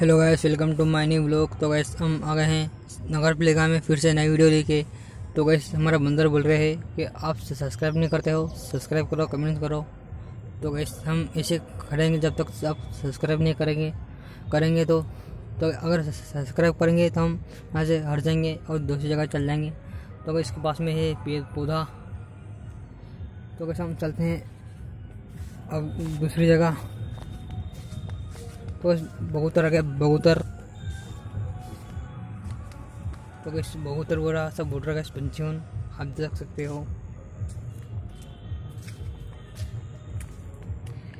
Hello guys welcome to my new blog तो guys हम आ गए हैं नगर प्लेगा में फिर से नई वीडियो लेके। तो गैस हमारा बंदर बोल रहे हैं कि आप सब्सक्राइब नहीं करते हो सब्सक्राइब करो कमेंट करो। तो गैस हम ऐसे खड़ेंगे जब तक आप सब्सक्राइब नहीं करेंगे करेंगे तो तो अगर सब्सक्राइब करेंगे तो हम यहाँ से हट जाएँगे और दूसरी जगह चल जाएँगे। तो गैस इसके पास में है पेड़ पौधा। तो गैस हम चलते हैं अब दूसरी जगह। तो बहुत आ गया बबूतर तो कैसे बोरा सब बोर्डर का है आप देख सकते हो।